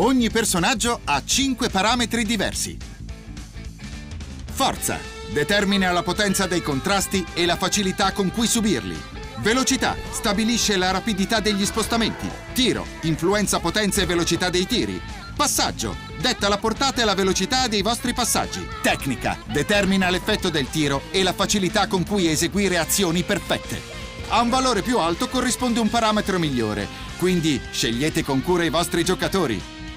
Ogni personaggio ha 5 parametri diversi. Forza. Determina la potenza dei contrasti e la facilità con cui subirli. Velocità. Stabilisce la rapidità degli spostamenti. Tiro. Influenza potenza e velocità dei tiri. Passaggio. Detta la portata e la velocità dei vostri passaggi. Tecnica. Determina l'effetto del tiro e la facilità con cui eseguire azioni perfette. A un valore più alto corrisponde un parametro migliore, quindi scegliete con cura i vostri giocatori.